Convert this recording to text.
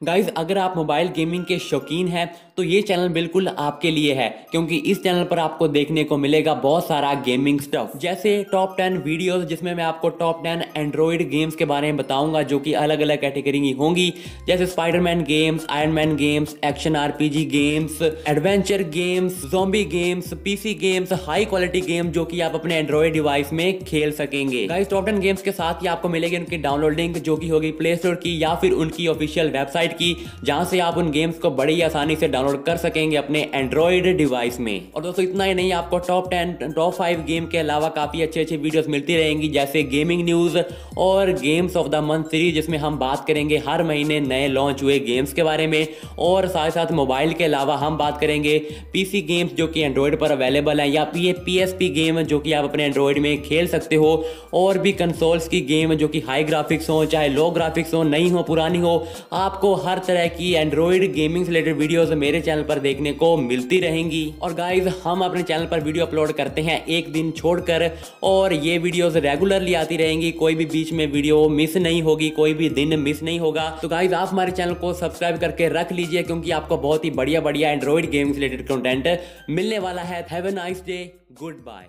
Guys अगर आप mobile gaming के शौकीन हैं तो ये चैनल बिल्कुल आपके लिए है, क्योंकि इस चैनल पर आपको देखने को मिलेगा बहुत सारा गेमिंग स्टफ़ जैसे टॉप टेन वीडियोस जिसमें मैं आपको टॉप टेन एंड्रॉयड गेम्स के बारे में बताऊँगा, जो कि अलग अलग कैटेगरी की होंगी। जैसे Spiderman games Iron Man games action RPG games adventure games zombie games PC games high quality game जो कि आप अपने एंड्रॉयड डिवाइस में खेल सकेंगे। गाइज़ टॉप टेन गेम्स के साथ ही आपको मिलेगी उनकी डाउनलोडिंग जो की होगी प्ले स्टोर की, या फिर उनकी ऑफिशियल वेबसाइट वेबसाइट की, जहाँ से आप उन गेम्स को बड़ी आसानी से डाउनलोड कर सकेंगे अपने एंड्रॉइड डिवाइस में। और दोस्तों, इतना ही नहीं, आपको top ten top five game के अलावा काफ़ी अच्छे अच्छे वीडियोस मिलती रहेंगी, जैसे गेमिंग न्यूज़ और games of the month series जिसमें हम बात करेंगे हर महीने नए लॉन्च हुए गेम्स के बारे में। और साथ साथ मोबाइल के अलावा हम बात करेंगे पीसी गेम्स जो कि एंड्रॉइड पर अवेलेबल है, या पी पी गेम जो कि आप अपने एंड्रॉइड में खेल सकते हो। और भी कंसोल्स की गेम जो कि हाई ग्राफिक्स हो, चाहे लो ग्राफिक्स हो, नई हो, पुरानी हो, आपको हर तरह की एंड्रॉइड गेमिंग से रिलेटेड वीडियोस मेरे चैनल पर देखने को मिलती रहेंगी। और गाइज़ हम अपने चैनल पर वीडियो अपलोड करते हैं एक दिन छोड़कर, और ये वीडियोस रेगुलरली आती रहेंगी। कोई भी बीच में वीडियो मिस नहीं होगी, कोई भी दिन मिस नहीं होगा। तो गाइज़ आप हमारे चैनल को सब्सक्राइब करके रख लीजिए, क्योंकि आपको बहुत ही बढ़िया बढ़िया एंड्रॉइड गेमिंग से रिलेटेड कंटेंट मिलने वाला है। Good bye